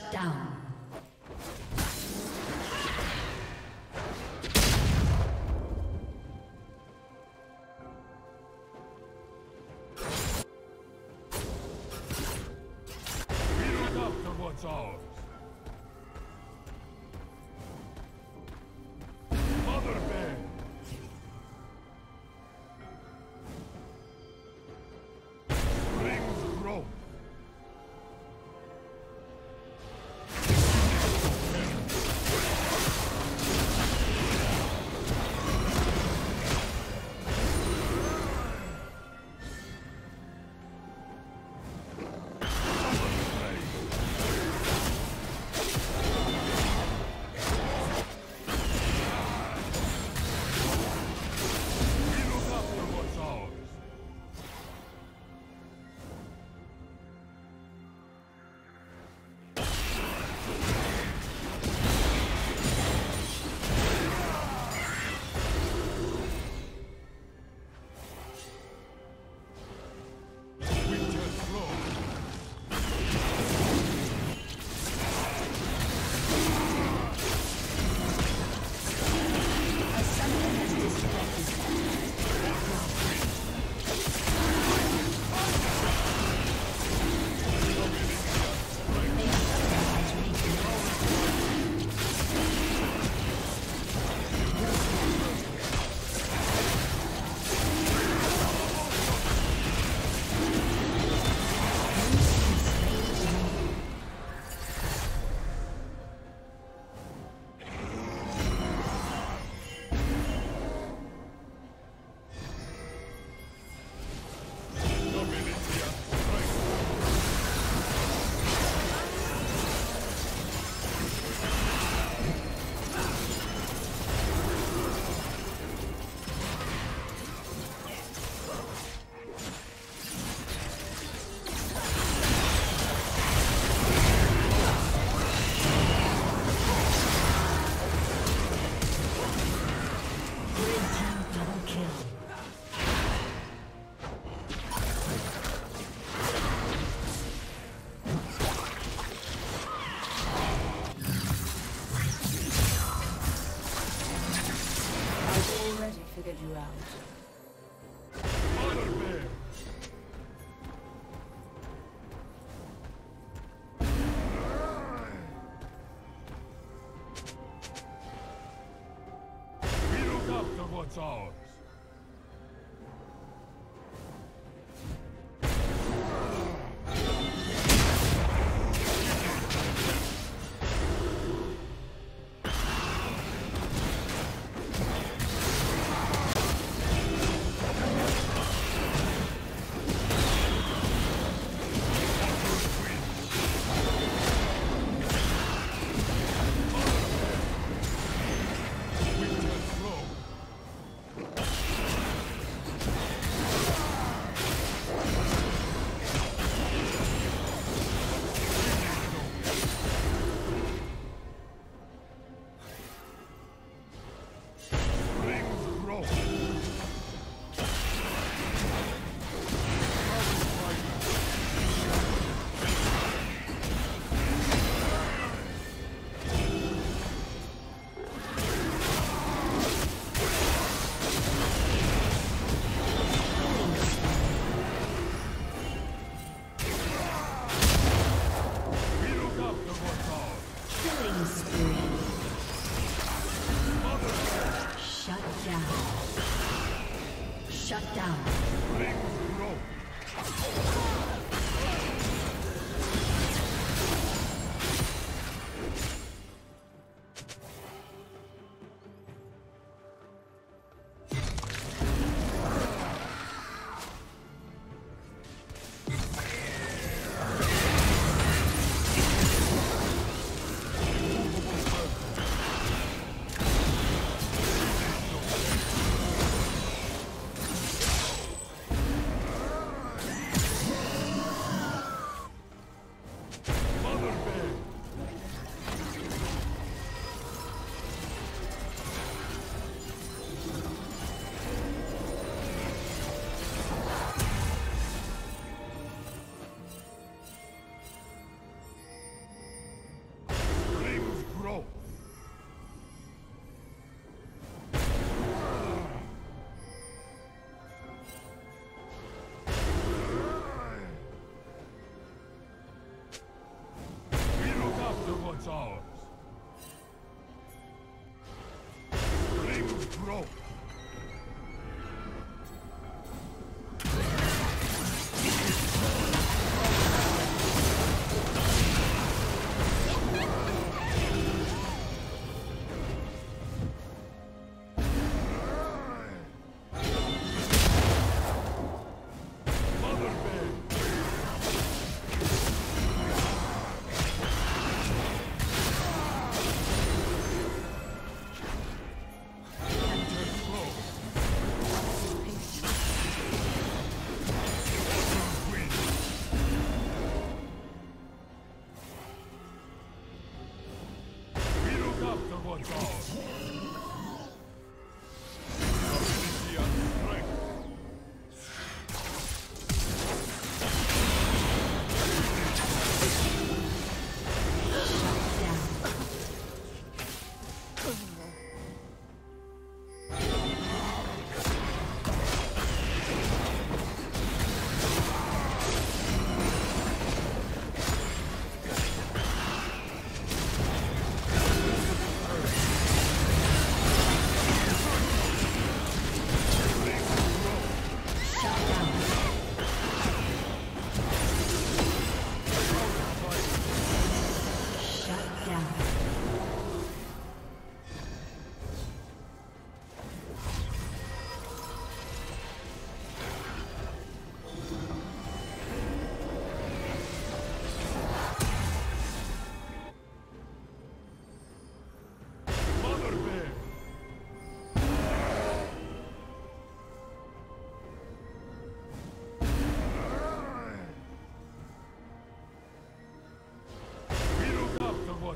Shut down. What's ours.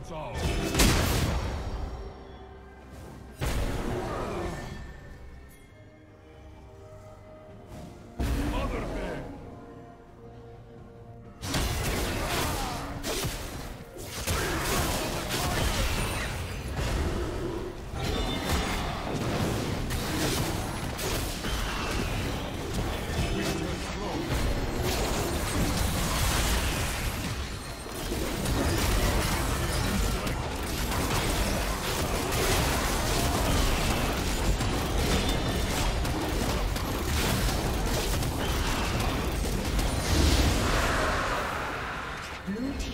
That's all.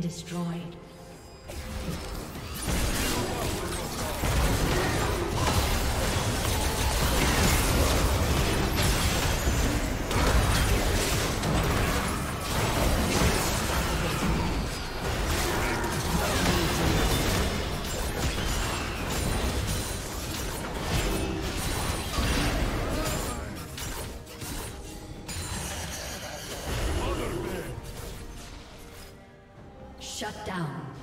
destroyed. Shut down.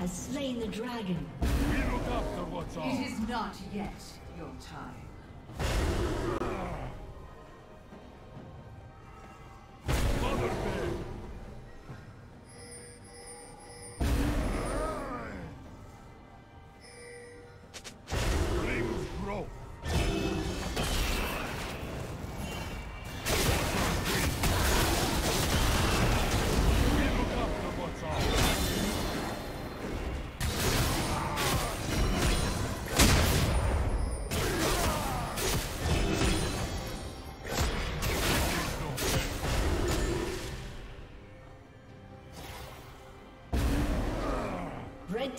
has slain the dragon. We look after what's. It is not yet your time.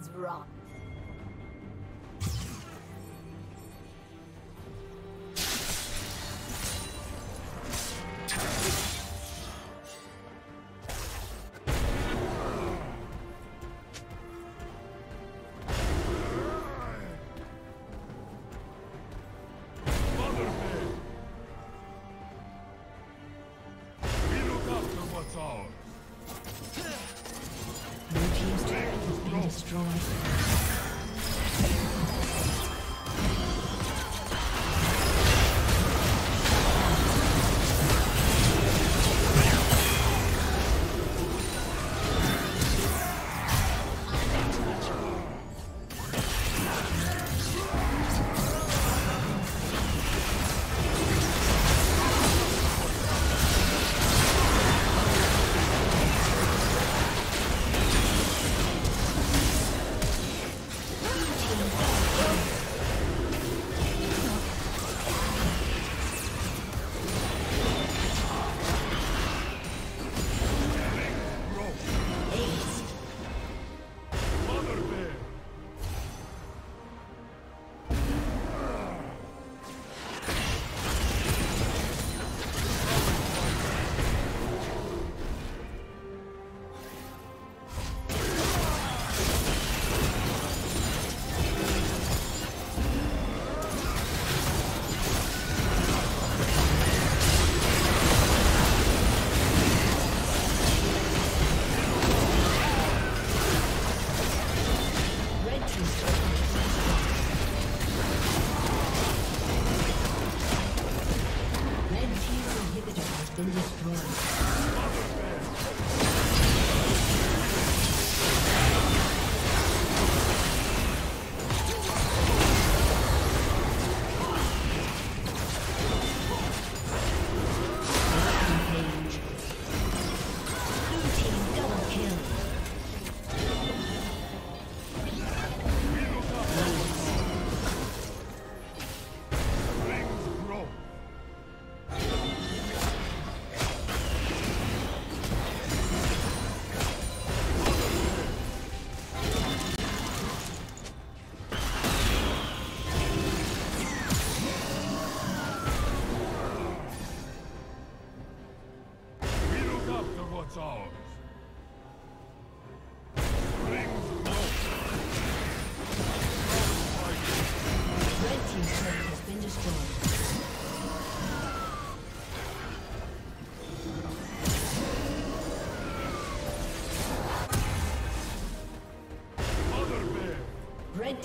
What's wrong?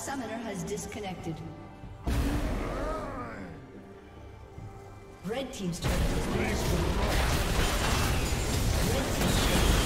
summoner has disconnected. Red Team's turret destroyed. Red Team's turret